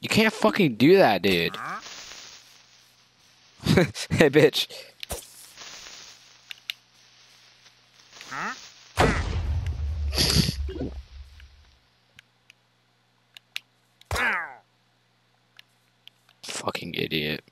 You can't fucking do that, dude. hey, bitch. Fucking idiot.